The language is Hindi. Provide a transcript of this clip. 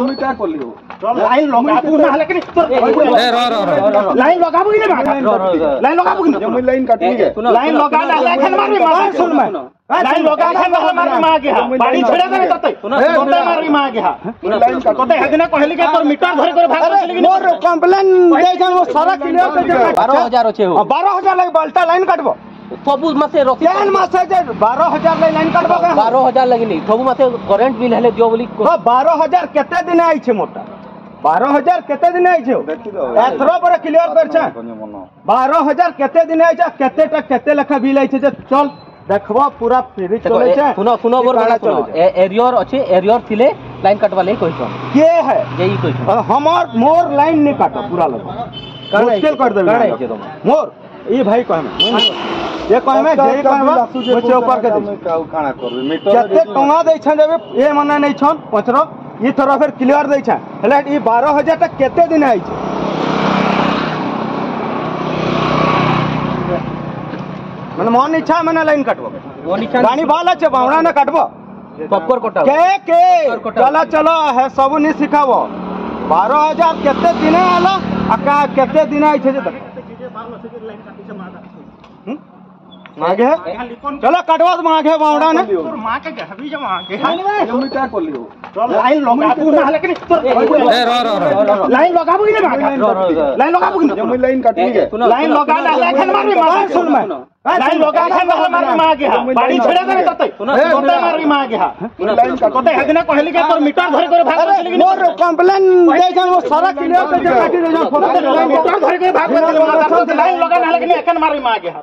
তুমি কা করলি লাইন লগাবো না হলে কি এ র র র লাইন লগাবো কি না লাইন লগাবো কি না তুমি লাইন কাটবি গে লাইन লগা না এখন মারবি মার सुन मैं लाइन लगा है मगर मार के मार के हाँ बाड़ी छेड़े करे तते तते मार के मार के हाँ लाइन का तते हगने कहली के तोर मीटर धरे करे भाग चली गेली मोर कंप्लेन दे जन वो सारा क्लियर कर 12000 होचे हो 12000 लाग बल्टा लाइन काटबो সবুজ মাসে রকেন মাসে যে 12000 লাই লাইন কাটবো 12000 লাগি নাই সবু মাসে কারেন্ট বিল হেলে দিও বলি 12000 কেতে দিনে আইছে মোটা 12000 কেতে দিনে আইছে এতর পরে ক্লিয়ার করছে 12000 কেতে দিনে আইছে কেতেটা কেতে লেখা বিল আইছে যে চল দেখব পুরা ফ্রি চলেছে। শুনো শুনো বড় কথা শুনো। এরিয়র আছে এরিয়র থিলে লাইন কাটবা লাই কইছো কে হে? যেই কইছো আমার মোর লাইন নে কাটো পুরা লোক মুশকিল কর দেবে মোর এই ভাই কহে ये कहबे जे कहबा ओचे ऊपर के खाना करबे मीटर जते टंगा दै छन जेबे ए मने नै छन पचरो ई थरो फेर क्लियर दै छै। हले ई 12000 टा केते दिन आइ छै? মানে মন लाइन कटबो লাইন কাটবো গাড়ি बाला छै बावड़ा ना कटबो পপকর কটা के के? चला चलो है सब নি सिखाबो 12000 কেতে দিনে আলো আকা কেতে দিনে আইছে যে मांगे है? चलो कटवा तो मांगे बावड़ा ने। तोर माँ के घर गहबी जो मांगे है? तुम क्या कर लियो। लाइन लगा तू ना लेकिन ए रो रो रो लाइन लगाबो कि ना लाइन लगाबो कि ना जमी लाइन काटनी है। लाइन लगा ना लेकिन मार भी मार सुन मैं लाइन लगा के मार मार मांगे है। बाड़ी छेड़ा करे तते। तते मार भी मांगे है। लाइन तते हदिना कहली के तोर मीटर धर कर भाग चली गई। मोर कंप्लेन दे जान वो सारा क्लियर कर दे काटी दे जान फ़ोटो मीटर के भाग लेकिन लाइन लगा ना लेकिन एकन मार भी मांगे है?